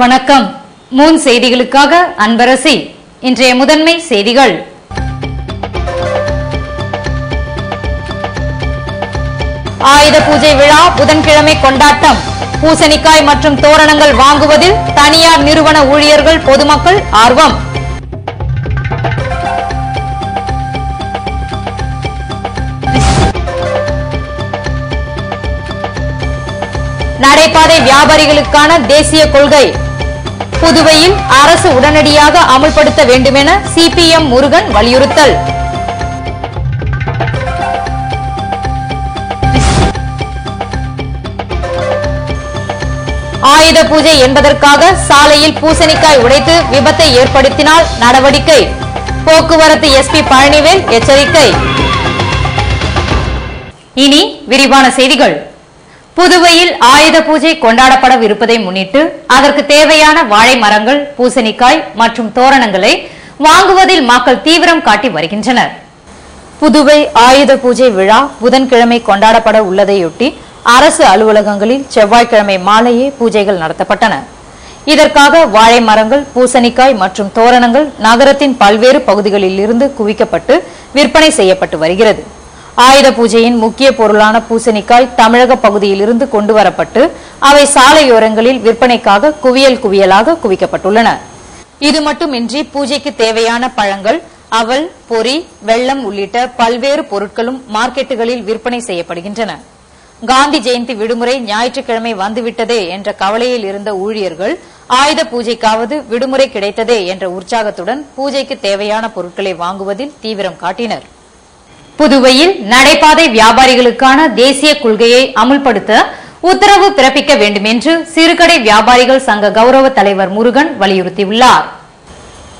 வணக்கம். மூன் செய்திகளுக்காக அன்பரசி. இன்றைய முதன்மை செய்திகள். ஆயுத பூஜை விழா புதன்கிழமை கொண்டாட்டம். பூசணிக்காய் மற்றும் தோரணங்கள் வாங்குவதில் தனியார் நிறுவன ஊழியர்கள் பொதுமக்கள் ஆர்வம். நடைபாதை வியாபாரிகளுக்கான தேசிய கொள்கை. புதுவையில் அரசு உடனடியாக அமல்படுத்த வேண்டுமென சிபிஎம் முருகன் வலியுறுத்தல். ஆயுத பூஜை என்பதற்காக சாலையில் பூசணிக்காய் உடைத்து விபத்தை ஏற்படுத்தினால் நடவடிக்கை. போக்குவரத்து எஸ்பி பழனிவேல் எச்சரிக்கை. இனி விரிவான செய்திகள். புதுவையில் ஆயுத பூஜை கொண்டாடப்படவிருப்பதை முன்னிட்டு அதற்கு தேவையான வாழை மரங்கள் பூசணிக்காய் மற்றும் தோரணங்களை வாங்குவதில் மக்கள் தீவிரம் காட்டி வருகின்றனர். புதுவை ஆயுத பூஜை விழா புதன்கிழமை கொண்டாடப்பட உள்ளதையொட்டி அரசு அலுவலகங்களில் செவ்வாய்க்கிழமை மாலையே பூஜைகள் நடத்தப்பட்டன. இதற்காக வாழை மரங்கள் பூசணிக்காய் மற்றும் தோரணங்கள் நகரத்தின் பல்வேறு பகுதிகளில் இருந்து குவிக்கப்பட்டு விற்பனை செய்யப்பட்டு வருகிறது. ஆயுத பூஜையின் முக்கிய பொருளான பூசணிக்காய் தமிழக பகுதியிலிருந்து கொண்டு வரப்பட்டு அவை சாலையோரங்களில் விற்பனைக்காக குவியல் குவியலாக குவிக்கப்பட்டுள்ளன. இது மட்டுமின்றி பூஜைக்கு தேவையான பழங்கள் அவல் பொரி வெள்ளம் உள்ளிட்ட பல்வேறு பொருட்களும் மார்க்கெட்டுகளில் விற்பனை செய்யப்படுகின்றன. காந்தி ஜெயந்தி விடுமுறை ஞாயிற்றுக்கிழமை வந்துவிட்டதே என்ற கவலையில் இருந்த ஊழியர்கள் ஆயுத பூஜைக்காவது விடுமுறை கிடைத்ததே என்ற உற்சாகத்துடன் பூஜைக்கு தேவையான பொருட்களை வாங்குவதில் தீவிரம் காட்டினர். புதுவையில் நடைபாதை வியாபாரிகளுக்கான தேசிய கொள்கையை அமுல்படுத்த உத்தரவு பிறப்பிக்க வேண்டும் என்று சிறுகடை வியாபாரிகள் சங்க கௌரவ தலைவர் முருகன் வலியுறுத்தியுள்ளார்.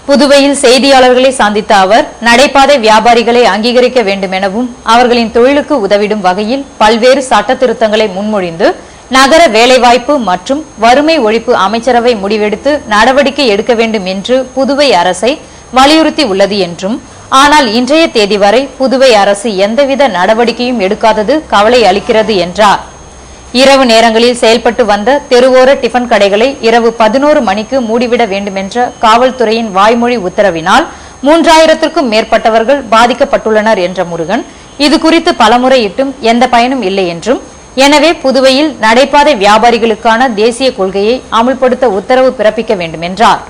புதுவையில் செய்தியாளர்களை சந்தித்த அவர் நடைபாதை வியாபாரிகளை அங்கீகரிக்க வேண்டும் எனவும் அவர்களின் தொழிலுக்கு உதவிடும் வகையில் பல்வேறு சட்ட திருத்தங்களை முன்மொழிந்து நகர வேலைவாய்ப்பு மற்றும் வறுமை ஒழிப்பு அமைச்சரவை முடிவெடுத்து நடவடிக்கை எடுக்க வேண்டும் என்று புதுவை அரசை வலியுறுத்தி உள்ளது என்றும் ஆனால் இன்றைய தேதி வரை புதுவை அரசு எந்தவித நடவடிக்கையும் எடுக்காதது கவலை அளிக்கிறது என்றார். இரவு நேரங்களில் செயல்பட்டு வந்த தெருவோர டிஃபன் கடைகளை இரவு பதினோரு மணிக்கு மூடிவிட வேண்டுமென்ற காவல்துறையின் வாய்மொழி உத்தரவினால் மூன்றாயிரத்திற்கும் மேற்பட்டவர்கள் பாதிக்கப்பட்டுள்ளனர் என்ற முருகன் இது குறித்து பலமுறையிட்டும் எந்த பயனும் இல்லை என்றும் எனவே புதுவையில் நடைபாதை வியாபாரிகளுக்கான தேசிய கொள்கையை அமுல்படுத்த உத்தரவு பிறப்பிக்க வேண்டும் என்றார்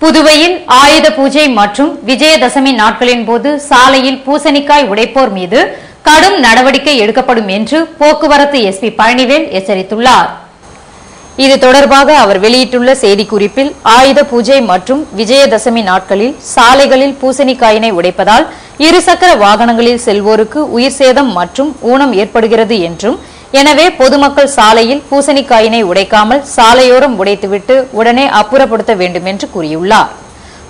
புதுவையில் ஆயுத பூஜை மற்றும் விஜயதசமி நாட்களின் போது சாலையில் பூசணிக்காய் உடைப்போர் மீது கடும் நடவடிக்கை எடுக்கப்படும் என்று போக்குவரத்து எஸ்பி பழனிவேல் எச்சரித்துள்ளார். இது தொடர்பாக அவர் வெளியிட்டுள்ள செய்திக்குறிப்பில் ஆயுத பூஜை மற்றும் விஜயதசமி நாட்களில் சாலைகளில் பூசணிக்காயினை உடைப்பதால் இருசக்கர வாகனங்களில் செல்வோருக்கு உயிர் சேதம் மற்றும் ஊனம் ஏற்படுகிறது என்றும் எனவே பொதுமக்கள் சாலையில் பூசணிக்காயினை உடைக்காமல் சாலையோரம் உடைத்துவிட்டு உடனே அப்புறப்படுத்த வேண்டும் என்று கூறியுள்ளார்.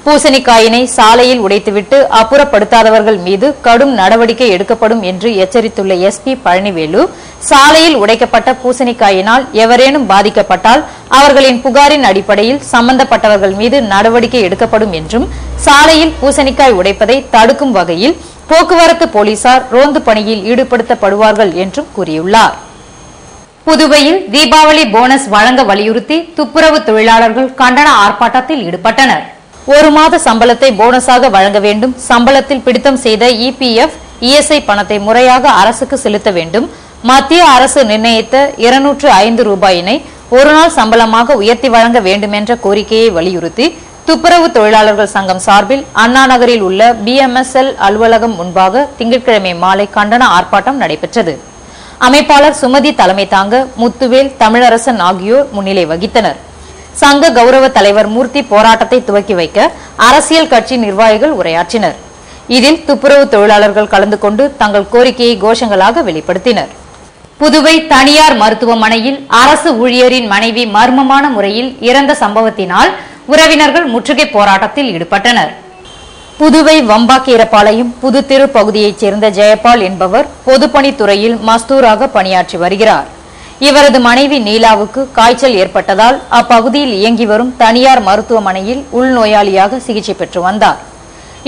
பூசணிக்காயினை சாலையில் உடைத்துவிட்டு அப்புறப்படுத்தாதவர்கள் மீது கடும் நடவடிக்கை எடுக்கப்படும் என்று எச்சரித்துள்ள எஸ்பி பழனிவேலு சாலையில் உடைக்கப்பட்ட பூசணிக்காயினால் எவரேனும் பாதிக்கப்பட்டால் அவர்களின் புகாரின் அடிப்படையில் சம்பந்தப்பட்டவர்கள் மீது நடவடிக்கை எடுக்கப்படும் என்றும் சாலையில் பூசணிக்காய் உடைப்பதை தடுக்கும் வகையில் போக்குவரத்து போலீசார் ரோந்து பணியில் ஈடுபடுத்தப்படுவார்கள் என்றும் கூறியுள்ளார். புதுவையில் தீபாவளி போனஸ் வழங்க வலியுறுத்தி துப்புரவு தொழிலாளர்கள் கண்டன ஆர்ப்பாட்டத்தில் ஈடுபட்டனர். ஒரு மாத சம்பளத்தை போனஸாக வழங்க வேண்டும் சம்பளத்தில் பிடித்தம் செய்த இபிஎஃப் இஎஸ்ஐ பணத்தை முறையாக அரசுக்கு செலுத்த வேண்டும். மத்திய அரசு நிர்ணயித்த இருநூற்று ஐந்து ரூபாயினை ஒருநாள் சம்பளமாக உயர்த்தி வழங்க வேண்டும் என்ற கோரிக்கையை வலியுறுத்தி துப்புரவு தொழிலாளர்கள் சங்கம் சார்பில் அண்ணா நகரில் உள்ள பிஎம்எஸ்எல் அலுவலகம் முன்பாக திங்கட்கிழமை மாலை கண்டன ஆர்ப்பாட்டம் நடைபெற்றது. அமைப்பாளர் சுமதி தலைமை தாங்க முத்துவேல் தமிழரசன் ஆகியோர் முன்னிலை வகித்தனர். சங்க கௌரவ தலைவர் மூர்த்தி போராட்டத்தை துவக்கி வைக்க அரசியல் கட்சி நிர்வாகிகள் உரையாற்றினர். இதில் துப்புரவு தொழிலாளர்கள் கலந்து கொண்டு தங்கள் கோரிக்கையை கோஷங்களாக வெளிப்படுத்தினர். புதுவை தனியார் மருத்துவமனையில் அரசு ஊழியரின் மனைவி மர்மமான முறையில் இறந்த சம்பவத்தினால் உறவினர்கள் முற்றுகை போராட்டத்தில் ஈடுபட்டனர். புதுவை வம்பாக்கீரப்பாளையம் புதுத்தெரு பகுதியைச் சேர்ந்த ஜெயபால் என்பவர் பொதுப்பணித்துறையில் மஸ்தூராக பணியாற்றி வருகிறார். இவரது மனைவி நீலாவுக்கு காய்ச்சல் ஏற்பட்டதால் அப்பகுதியில் இயங்கி வரும் தனியார் மருத்துவமனையில் உள்நோயாளியாக சிகிச்சை பெற்று வந்தார்.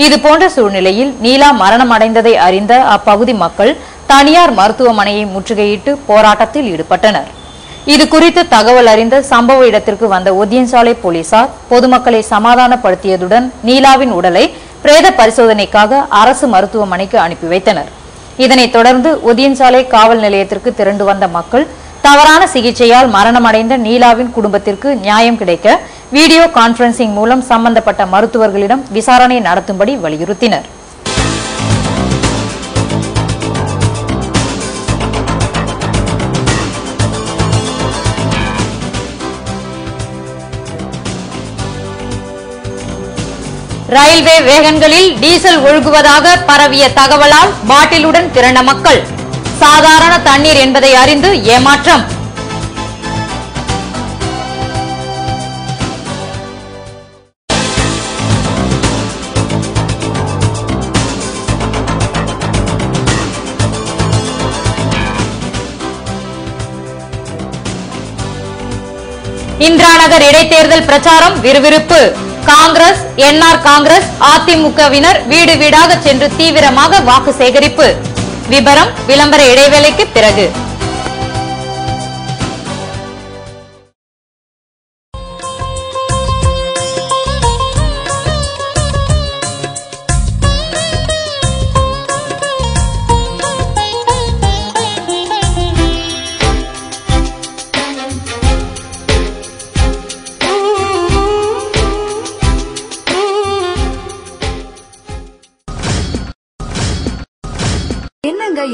இதுபோன்ற சூழ்நிலையில் நீலா மரணமடைந்ததை அறிந்த அப்பகுதி மக்கள் தனியார் மருத்துவமனையை முற்றுகையிட்டு போராட்டத்தில் ஈடுபட்டனர். இது குறித்து தகவல் அறிந்த சம்பவ இடத்திற்கு வந்த ஒதியன்சாலை போலீசார் பொதுமக்களை சமாதானப்படுத்தியதுடன் நீலாவின் உடலை பிரேத பரிசோதனைக்காக அரசு மருத்துவமனைக்கு அனுப்பி வைத்தனர். இதனைத் தொடர்ந்து ஒதியன்சாலை காவல் நிலையத்திற்கு திரண்டு வந்த மக்கள் தவறான சிகிச்சையால் மரணமடைந்த நீலாவின் குடும்பத்திற்கு நியாயம் கிடைக்க வீடியோ கான்பரன்சிங் மூலம் சம்பந்தப்பட்ட மருத்துவர்களிடம் விசாரணை நடத்தும்படி வலியுறுத்தினர். ரயில்வே வேகன்களில் டீசல் ஒழுகுவதாக பரவிய தகவலால் பாட்டிலுடன் திரண்ட மக்கள். சாதாரண தண்ணீர் என்பதை அறிந்து ஏமாற்றம். இந்திராநகர் இடைத்தேர்தல் பிரச்சாரம் விறுவிறுப்பு. காங்கிரஸ் என்ஆர் காங்கிரஸ் அதிமுகவினர் வீடு வீடாக சென்று தீவிரமாக வாக்கு சேகரிப்பு. விபரம் விளம்பர இடைவேளைக்கு பிறகு.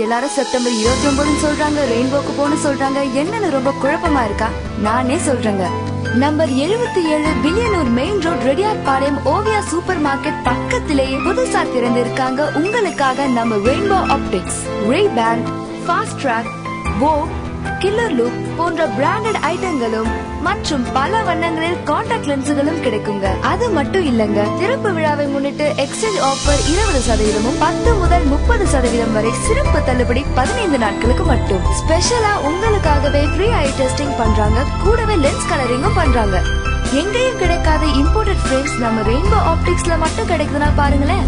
எல்லாரும் செப்டம்பர் இருபத்தி ஒன்பதுன்னு சொல்றாங்க ரெயின்போக்கு போன்னு சொல்றாங்க. என்னன்னு ரொம்ப குழப்பமா இருக்கா? நானே சொல்றேங்க. நம்பர் எழுபத்தி ஏழு Villianur main road Reddiarpalayam Oviya super market பக்கத்திலேயே புதுசா திறந்திருக்காங்க. உங்களுக்காக நம்ம rainbow optics Ray Ban Fastrack Vogue killer look போன்ற பிராண்டட் ஐட்டங்களும் மற்றும் பல வண்ணங்களில் காண்டாக்ட் லென்ஸுகளும் கிடைக்குங்க. அது மட்டும் இல்லங்க. திறப்பு விழாவை முன்னிட்டு எக்ஸ்சேஞ்ச் ஆஃபர் இருபது சதவீதமும் பத்து முதல் முப்பது சதவீதம் வரை சிறப்பு தள்ளுபடி பதினைந்து நாட்களுக்கு மட்டும். ஸ்பெஷலா உங்களுக்காகவே ஃப்ரீ ஐ டெஸ்டிங் பண்றாங்க. கூடவே லென்ஸ் கலரிங்கும் பண்றாங்க. எங்கேயும் கிடைக்காத இம்போர்ட்டட் ஃப்ரேம்ஸ் நம்ம ரெயின்போ ஆப்டிக்ஸ்ல மட்டும் கிடைக்குதுன்னா பாருங்களேன்.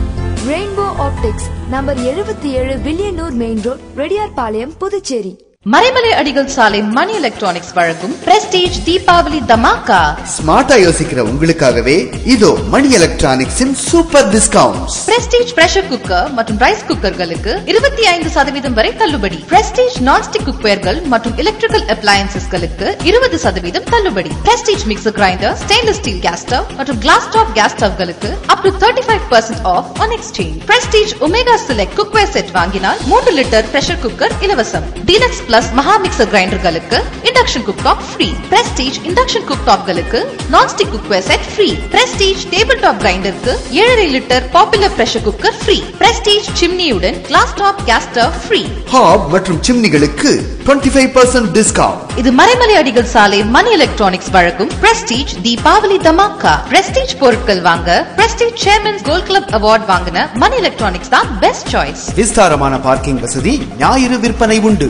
ரெயின்போ ஆப்டிக்ஸ் நம்பர் எழுபத்தி ஏழு வில்லியனூர் மெயின் ரோட் ரெடியார் பாளையம் புதுச்சேரி. மறைமலை அடிகள் சாலை மணி எலக்ட்ரானிக்ஸ் வழங்கும் பிரஸ்டீஜ் தீபாவளி தமாக்கா ஸ்மார்ட்டா யோசிக்கிற உங்களுக்காகவே இதோ Mani எலக்ட்ரானிக்ஸின் super discounts Prestige pressure cooker மற்றும் ரைஸ் குக்கர்களுக்கு இருபத்தி ஐந்து சதவீதம் வரை தள்ளுபடி. பிரஸ்டீஜ் நான்ஸ்டிக் குக்வேர்கள் மற்றும் எலக்ட்ரிக்கல் அப்ளையன்சஸ்களுக்கு இருபது சதவீதம் தள்ளுபடி. Prestige mixer grinder stainless steel gas stove மற்றும் glass top gas ஸ்டவ்களுக்கு up to thirty five percent off on exchange Prestige Omega select cookware set வாங்கினால் மூன்று லிட்டர் பிரஷர் குக்கர் இலவசம். Deluxe plus Maha mixer கிரைண்டர்களுக்கு induction cook top free Prestige induction cook டாப்களுக்கு nonstick cookware set free Prestige table top கிரைண்டருக்கு ஏழரை litre popular pressure cooker free Prestige சிம்னியுடன் glass top gas stove free hob மற்றும் சிம்னிகளுக்கு 25% five percent discount இது மறைமலை அடிகள் சாலை Mani electronics வழங்கும் prestige Deepavali dhamaka prestige பொருட்கள் வாங்க Prestige chairman's gold club award வாங்கின Mani electronics தான் பெஸ்ட் சாய்ஸ் விஸ்தாரமான பார்க்கிங் வசதி ஞாயிறு விற்பனை உண்டு.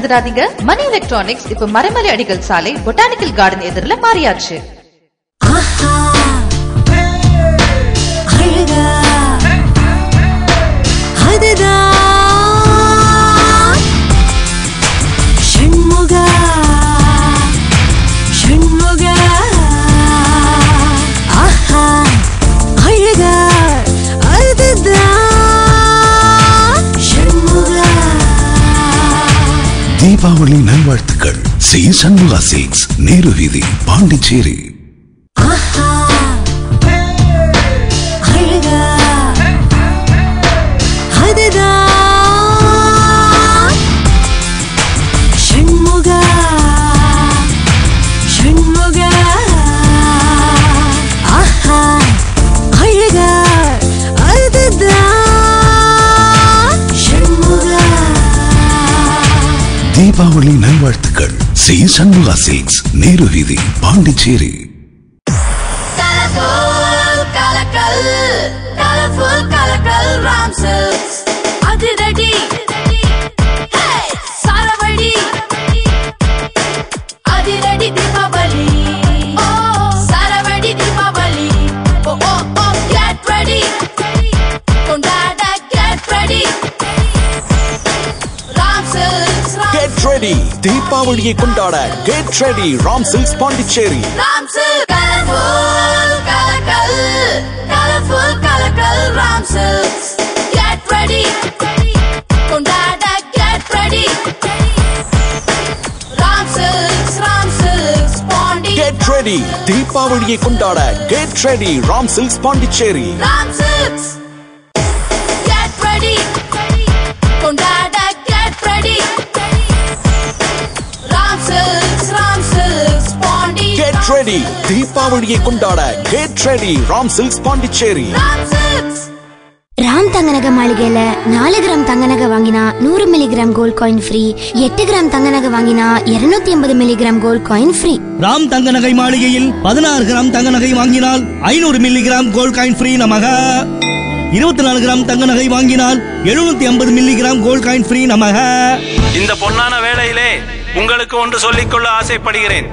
மறந்துடாதீங்க. மணி எலக்ட்ரானிக்ஸ் இப்ப மறைமலை அடிகள் சாலை பொட்டானிக்கல் கார்டன் எதிரில் மாறியாச்சு. அதுதான். தீபாவளி நல்வாழ்த்துக்கள். சி சண்முகா சிக்ஸ் நேரு வீதி பாண்டிச்சேரி. தீபாவளி நல்வாழ்த்துக்கள். சி. சண்முகா சில்க்ஸ் நேரு வீதி பாண்டிச்சேரி. ரெடி தீபாவளியை கொண்டாட get ready. Ram silks Pondicherry get ready தீபாவளியை கொண்டாட get ready Ram silks Pondicherry. Get ready தீபாவளியை கொண்டாட get ready Ram silks Pondicherry Ram தங்க நகை மாளிகையில நாலு கிராம் தங்க நகை வாங்கினா நூறு மில்லிகிராம் கோல்ட் காயின் ஃப்ரீ எட்டு கிராம் தங்க நகை வாங்கினா இருநூத்தி எண்பது milligram gold coin free Ram தங்க நகை மாளிகையில் பதினாறு கிராம் தங்க நகை வாங்கினால் ஐநூறு milli gram gold coin free நமக. இருபத்தி நாலு கிராம் தங்க நகை வாங்கினால் எழுநூத்தி ஐம்பது milli gram gold coin free நமக. இந்த பொன்னான வேளையிலே உங்களுக்கு ஒன்று சொல்லிக்கொள்ள ஆசைப்படுகிறேன்.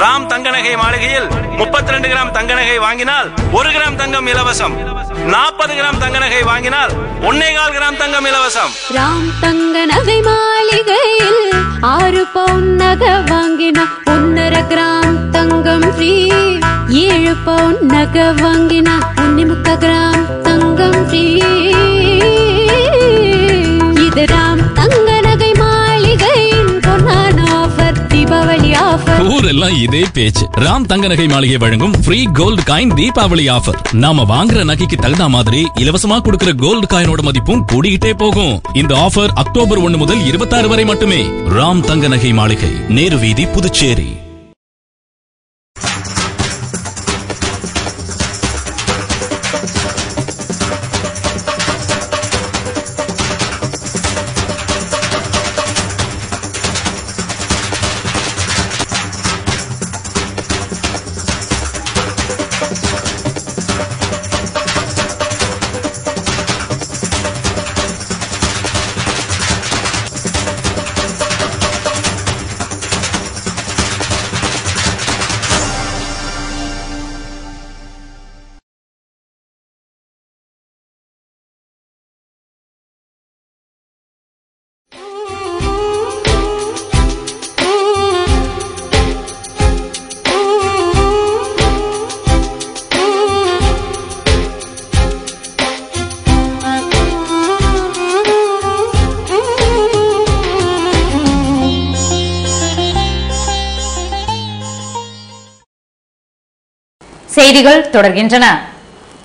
ராம் தங்க நகை மாளிகையில் முப்பத்தி ரெண்டு கிராம் தங்க நகை வாங்கினால் ஒரு கிராம் தங்கம் இலவசம். நாற்பது கிராம் தங்க நகை வாங்கினால் ஒன்னே கால் கிராம் தங்கம் இலவசம். ராம் தங்க நகை மாளிகையில் ஆறு பவுன் நகை வாங்கினா ஒன்னரை கிராம் தங்கம் ஃப்ரீ ஏழு பவுன் நகை வாங்கினா ஒன்னு முக்க கிராம் தங்கம் ஃப்ரீ இது ராம் ஊரெல்லாம் இதே பேச்சு. ராம் தங்க நகை மாளிகை வழங்கும் free gold coin Deepavali offer நாம வாங்குற நகைக்கு தகுந்த மாதிரி இலவசமா கொடுக்கிற கோல்டு காயினோட மதிப்பும் கூடிக்கிட்டே போகும். இந்த ஆஃபர் அக்டோபர் ஒன்னு முதல் இருபத்தாறு வரை மட்டுமே. ராம் தங்க நகை மாளிகை நேரு வீதி புதுச்சேரி. செய்திகள் தொடர்கின்றன.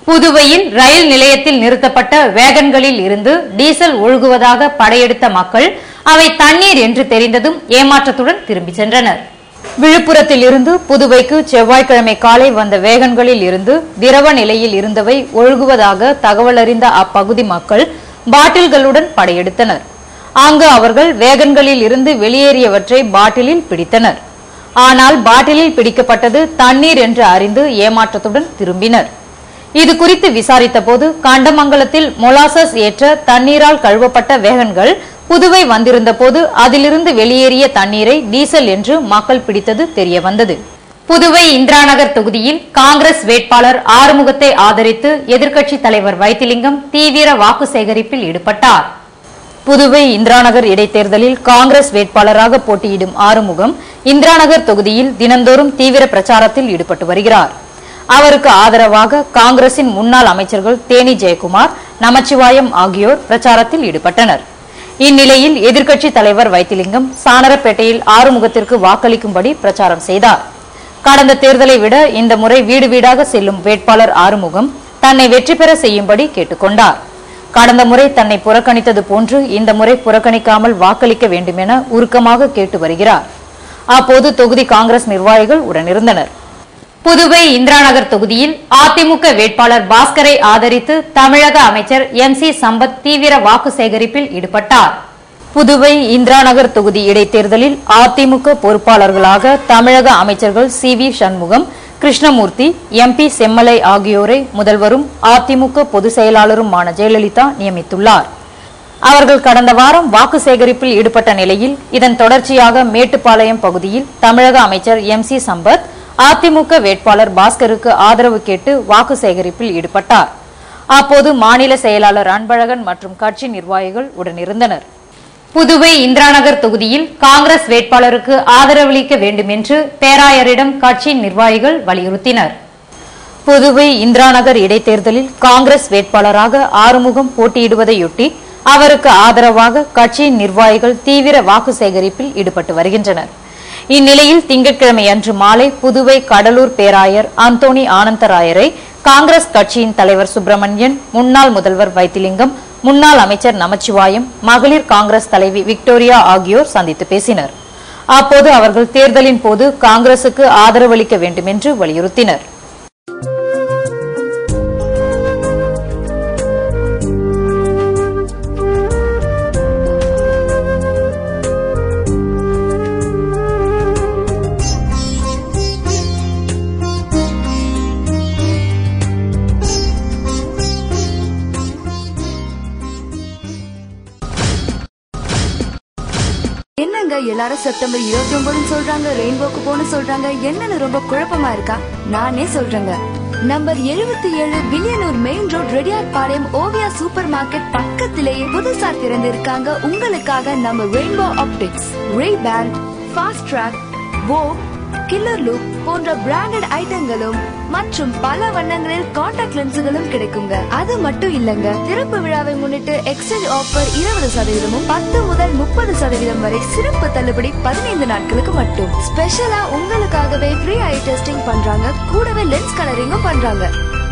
புதுவையில் ரயில் நிலையத்தில் நிறுத்தப்பட்ட வேகன்களில் இருந்து டீசல் ஒழுகுவதாக படையெடுத்த மக்கள் அவை தண்ணீர் என்று தெரிந்ததும் ஏமாற்றத்துடன் திரும்பிச் சென்றனர். விழுப்புரத்தில் இருந்து புதுவைக்கு செவ்வாய்க்கிழமை காலை வந்த வேகன்களில் இருந்து திரவ நிலையில் இருந்தவை ஒழுகுவதாக தகவல் அறிந்த அப்பகுதி மக்கள் பாட்டில்களுடன் படையெடுத்தனர். அங்கு அவர்கள் வேகன்களில் இருந்து வெளியேறியவற்றை பாட்டிலில் பிடித்தனர். ஆனால் பாட்டிலில் பிடிக்கப்பட்டது தண்ணீர் என்று அறிந்து ஏமாற்றத்துடன் திரும்பினர். இது குறித்து விசாரித்த போது கண்டமங்கலத்தில் மொலாசஸ் ஏற்ற தண்ணீரால் கழுவப்பட்ட வேகன்கள் புதுவை வந்திருந்த போது அதிலிருந்து வெளியேறிய தண்ணீரை டீசல் என்று மக்கள் பிடித்தது தெரிய வந்தது புதுவை இந்திராநகர் தொகுதியில் காங்கிரஸ் வேட்பாளர் ஆறுமுகத்தை ஆதரித்து எதிர்க்கட்சித் தலைவர் வைத்திலிங்கம் தீவிர வாக்கு சேகரிப்பில் ஈடுபட்டார். புதுவை இந்திராநகர் இடைத்தேர்தலில் காங்கிரஸ் வேட்பாளராக போட்டியிடும் ஆறுமுகம் இந்திராநகர் தொகுதியில் தினந்தோறும் தீவிர பிரச்சாரத்தில் ஈடுபட்டு வருகிறார். அவருக்கு ஆதரவாக காங்கிரசின் முன்னாள் அமைச்சர்கள் தேனி ஜெயக்குமார் நமச்சிவாயம் ஆகியோர் பிரச்சாரத்தில் ஈடுபட்டனர். இந்நிலையில் எதிர்க்கட்சித் தலைவர் வைத்திலிங்கம் சானரப்பேட்டையில் ஆறுமுகத்திற்கு வாக்களிக்கும்படி பிரச்சாரம் செய்தார். கடந்த தேர்தலை விட இந்த முறை வீடு வீடாக செல்லும் வேட்பாளர் ஆறுமுகம் தன்னை வெற்றி பெற செய்யும்படி கேட்டுக்கொண்டார். கடந்த முறை தன்னை புறக்கணித்தது போன்று இந்த முறை புறக்கணிக்காமல் வாக்களிக்க வேண்டும் என உருக்கமாக கேட்டு வருகிறார். அப்போது தொகுதி காங்கிரஸ் நிர்வாகிகள் உடனிருந்தனர். புதுவை இந்திராநகர் தொகுதியில் அதிமுக வேட்பாளர் பாஸ்கரை ஆதரித்து தமிழக அமைச்சர் எம் சி சம்பத் தீவிர வாக்கு சேகரிப்பில் ஈடுபட்டார். புதுவை இந்திராநகர் தொகுதி இடைத்தேர்தலில் அதிமுக பொறுப்பாளர்களாக தமிழக அமைச்சர்கள் C V Shanmugam Krishnamurthy MP Semmalai ஆகியோரை முதல்வரும் அதிமுக பொதுச் செயலாளருமான ஜெயலலிதா நியமித்துள்ளார். அவர்கள் கடந்த வாரம் வாக்கு சேகரிப்பில் ஈடுபட்ட நிலையில் இதன் தொடர்ச்சியாக மேட்டுப்பாளையம் பகுதியில் தமிழக அமைச்சர் எம். சி. சம்பத் அதிமுக வேட்பாளர் பாஸ்கருக்கு ஆதரவு கேட்டு வாக்கு சேகரிப்பில் ஈடுபட்டார். அப்போது மாநில செயலாளர் அன்பழகன் மற்றும் கட்சி நிர்வாகிகள் உடனிருந்தனர். புதுவை இந்திராநகர் தொகுதியில் காங்கிரஸ் வேட்பாளருக்கு ஆதரவளிக்க வேண்டும் என்று பேராயரிடம் கட்சியின் நிர்வாகிகள் வலியுறுத்தினர். புதுவை இந்திராநகர் இடைத்தேர்தலில் காங்கிரஸ் வேட்பாளராக ஆறுமுகம் போட்டியிடுவதையொட்டி அவருக்கு ஆதரவாக கட்சியின் நிர்வாகிகள் தீவிர வாக்கு சேகரிப்பில் ஈடுபட்டு வருகின்றனர். இந்நிலையில் திங்கட்கிழமை அன்று மாலை புதுவை கடலூர் பேராயர் அந்தோணி ஆனந்தராயரை காங்கிரஸ் கட்சியின் தலைவர் சுப்பிரமணியன் முன்னாள் முதல்வர் வைத்திலிங்கம் முன்னாள் அமைச்சர் நமச்சிவாயம் மகளிர் காங்கிரஸ் தலைவி விக்டோரியா ஆகியோர் சந்தித்து பேசினர். அப்போது அவர்கள் தேர்தலின் போது காங்கிரசுக்கு ஆதரவளிக்க வேண்டும் என்று வலியுறுத்தினர். எல்லாரும் செப்டம்பர் இருபத்தி ஒன்பதுன்னு சொல்றாங்க ரெயின்போக்கு போன்னு சொல்றாங்க. என்னன்னு ரொம்ப குழப்பமா இருக்கா? நானே சொல்றேங்க. நம்பர் எழுபத்தி ஏழு Villianur main road Reddiarpalayam Oviya super market பக்கத்திலேயே புதுசா திறந்திருக்காங்க. உங்களுக்காக நம்ம rainbow optics Ray Ban Fastrack Vogue killer look போன்ற பிராண்டட் ஐட்டங்களும் மற்றும் பல வண்ணங்களில் காண்டாக்ட் லென்ஸுகளும் கிடைக்குங்க. அது மட்டும் இல்லங்க. திறப்பு விழாவை முன்னிட்டு எக்ஸ்சேஞ்ச் ஆஃபர் இருபது சதவீதமும் பத்து முதல் முப்பது சதவீதம் வரை சிறப்பு தள்ளுபடி பதினைந்து நாட்களுக்கு மட்டும். ஸ்பெஷலா உங்களுக்காகவே ஃப்ரீ ஐ டெஸ்டிங் பண்றாங்க. கூடவே லென்ஸ் கலரிங்கும் பண்றாங்க.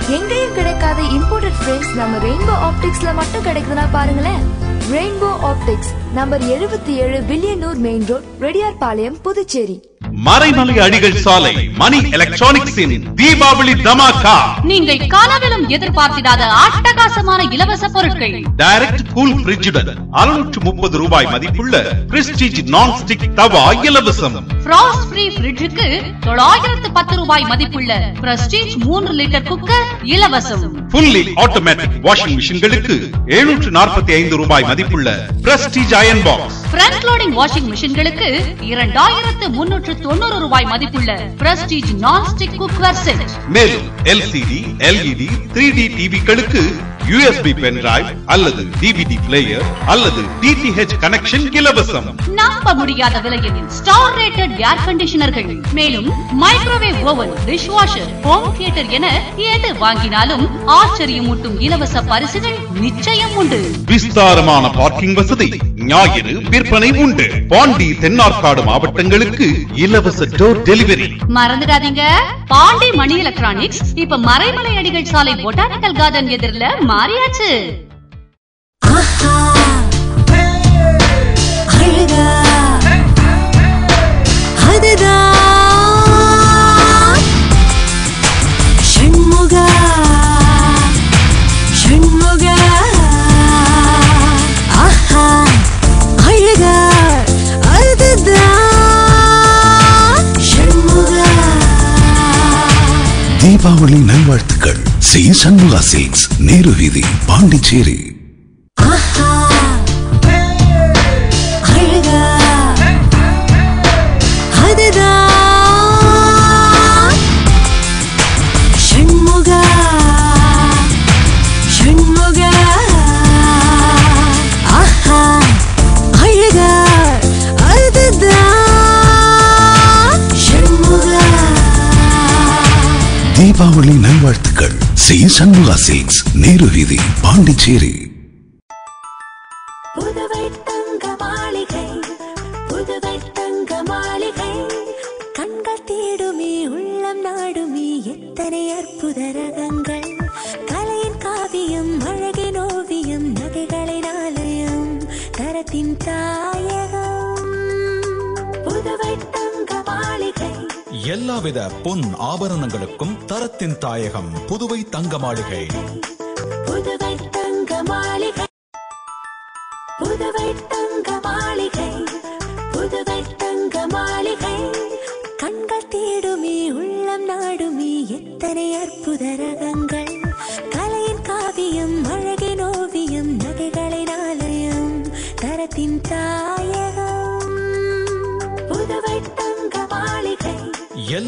எங்கேயும் கிடைக்காத இம்போர்ட்டட் ஃப்ரேம்ஸ் நம்ம ரெயின்போ ஆப்டிக்ஸ்ல மட்டும் கிடைக்குதுன்னா பாருங்களேன். ரெயின்போ ஆப்டிக்ஸ் நம்பர் எழுபத்தி ஏழு வில்லியனூர் மெயின் ரோட் ரெடியார் பாளையம் புதுச்சேரி. மறைமலை அடிகள் சாலை மணி எலக்ட்ரானிக்ஸின் தீபாவளி தமாக்கா நீங்கள் கனவிலும் எதிர்பார்த்திடாத அட்டகாசமான இலவச பொருட்கள். டைரக்ட் கூல் பிரிட்ஜுடன் அறுநூற்று முப்பது ரூபாய் மதிப்புள்ள பிரஸ்டீஜ் நான் ஸ்டிக் தவா இலவசம். ஃப்ராஸ்ட் ஃப்ரீ ஃப்ரிட்ஜுக்கு தொள்ளாயிரத்து பத்து ரூபாய் மதிப்புள்ள பிரஸ்டீஜ் மூன்று லிட்டர் குக்கர் இலவசம். ஃபுல்லி ஆட்டோமேட்டிக் வாஷிங் மிஷின்களுக்கு எழுநூற்று நாற்பத்தி ஐந்து ரூபாய் மதிப்புள்ள Prestige iron box front loading washing மிஷின்களுக்கு இரண்டாயிரத்து முன்னூற்று தொண்ணூறு ரூபாய் மதிப்புள்ள பிரஸ்டீஜ் நான்ஸ்டிக் குக்வேர் செட் மேலும் எல்சிடி எல்இடி த்ரீ டி டிவிகளுக்கு யூஎஸ்பி பென் டிரைவ் அல்லது டிவிடி பிளேயர் அல்லது டிடிஹெச் கனெக்ஷன் இலவசம். நம்ப முடியாத விலையில் ஸ்டார் ரேட்டட் ஏர் கண்டிஷனர்கள் மேலும் microwave oven dish washer home theatre என எது வாங்கினாலும் ஆச்சரியமூட்டும் இலவச பரிசுகள் நிச்சயம் உண்டு. விஸ்தாரமான பார்க்கிங் வசதி ஞாயிறு விற்பனை உண்டு. பாண்டி தென்னார்காடு மாவட்டங்களுக்கு இலவச டோர் டெலிவரி மறந்துடாதீங்க. பாண்டி மணி எலக்ட்ரானிக்ஸ் இப்ப மறைமலை அடிகள் சாலை பொட்டானிக்கல் கார்டன் எதிரில மாறியாச்சு. தீபாவளி நல்வாழ்த்துக்கள். சி சண்முகா சில்க்ஸ் நேரு வீதி நல்வாழ்த்துக்கள் சி சண்முகா சில்க்ஸ் நேரு எல்லாவித பொன் ஆபரணங்களுக்கும் தரத்தின் தாயகம் புதுவை தங்க மாளிகை.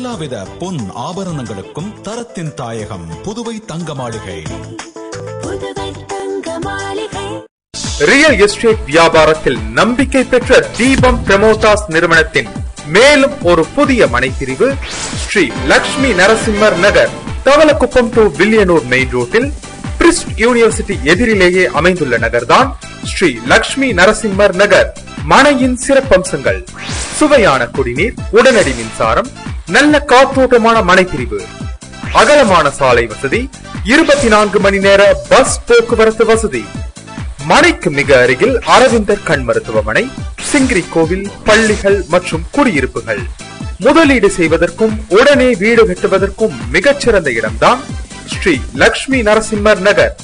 எல்லாவித பொன் ஆபரணங்களுக்கும் தரத்தின் தாயகம் புதுவை தங்க மாளிகை புதுவை தங்க மாளிகை ரியல் எஸ்டேட் வியாபாரத்தில் நம்பிக்கை பெற்ற தீபம் பிரமோட்டாஸ் நிறுவனத்தின் மேலும் ஒரு புதிய மனைப்பிரிவு ஸ்ரீ லக்ஷ்மி நரசிம்மர் நகர் தவளக்குப்பம் டு வில்லியனூர் மெயின் ரோட்டில் பிரிஸ்ட் யூனிவர்சிட்டி எதிரிலேயே அமைந்துள்ள நகர்தான் ஸ்ரீ லக்ஷ்மி நரசிம்மர் நகர். மனையின் சிறப்பம்சங்கள் சுவையான குடிநீர் உடனடி மின்சாரம் நல்ல காற்றோட்டமான மனைப்பிரிவு அகலமான சாலை வசதி. இருபத்தி நான்கு மணி நேர பஸ் போக்குவரத்து வசதி. மனைக்கு மிக அருகில் அரவிந்தர் கண் மருத்துவமனை சிங்கிரி கோவில் பள்ளிகள் மற்றும் குடியிருப்புகள். முதலீடு செய்வதற்கும் உடனே வீடு கட்டுவதற்கும் மிகச்சிறந்த இடம்தான் ஸ்ரீ லக்ஷ்மி நரசிம்மர் நகர்.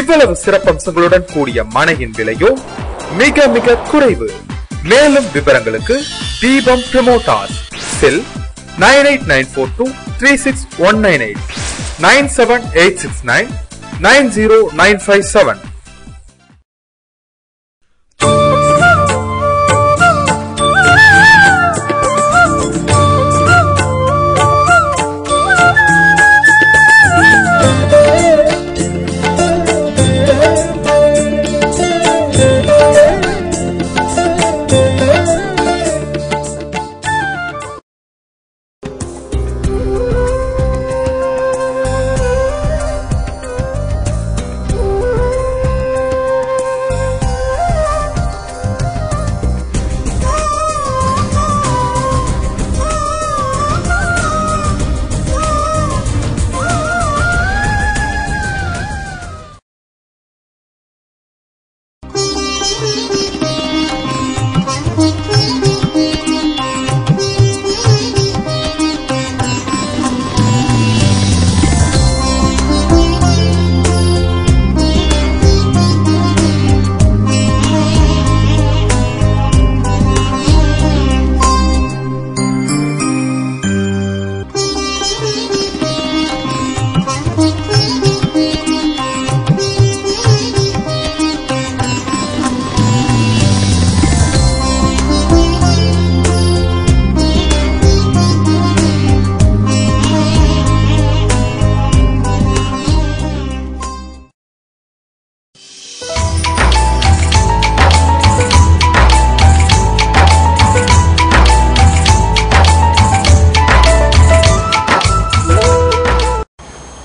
இவ்வளவு சிறப்பம்சங்களுடன் கூடிய மனையின் விலையோ மிக மிக குறைவு. மேலும் விவரங்களுக்கு தீபம் பிரமோட்டாஸ் செல் 98942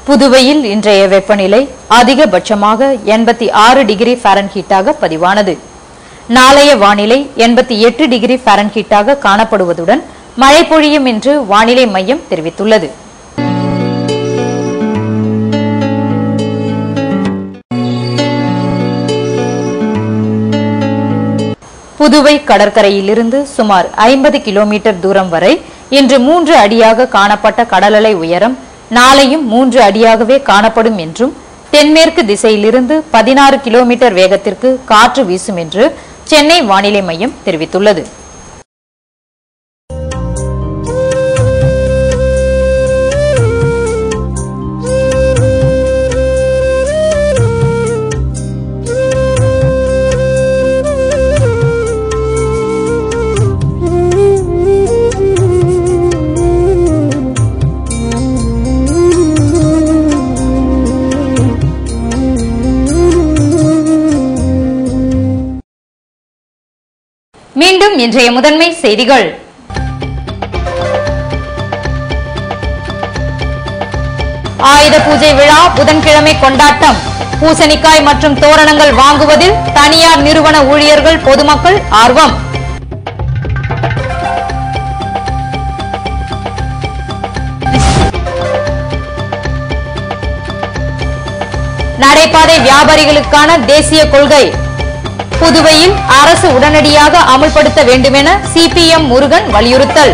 புதுவையில் இன்றைய வெப்பநிலை அதிகபட்சமாக எண்பத்தி ஆறு டிகிரி ஃபாரன்ஹீட்டாக பதிவானது. நாளைய வானிலை எண்பத்தி எட்டு டிகிரி ஃபாரன்ஹீட்டாக காணப்படுவதுடன் மழை பொழியும் என்று வானிலை மையம் தெரிவித்துள்ளது. புதுவை கடற்கரையிலிருந்து சுமார் ஐம்பது கிலோமீட்டர் தூரம் வரை இன்று மூன்று அடியாக காணப்பட்ட கடலலை உயரம் நாளையும் மூன்று அடியாகவே காணப்படும் என்றும் தென்மேற்கு திசையிலிருந்து பதினாறு கிலோமீட்டர் வேகத்திற்கு காற்று வீசும் என்று சென்னை வானிலை மையம் தெரிவித்துள்ளது. இன்றைய முதன்மை செய்திகள். ஆயுத பூஜை விழா புதன்கிழமை கொண்டாட்டம். பூசணிக்காய் மற்றும் தோரணங்கள் வாங்குவதில் தனியார் நிறுவன ஊழியர்கள் பொதுமக்கள் ஆர்வம். நடைபாதை வியாபாரிகளுக்கான தேசிய கொள்கை. புதுவையில் அரசு உடனடியாக அமல்படுத்த வேண்டுமென சிபிஎம் முருகன் வலியுறுத்தல்.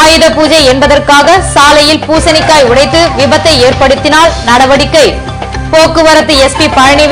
ஆயுத பூஜை என்பதற்காக சாலையில் பூசணிக்காய் உடைத்து விபத்தை ஏற்படுத்தினால் நடவடிக்கை. போக்குவரத்து எஸ்பி பழனி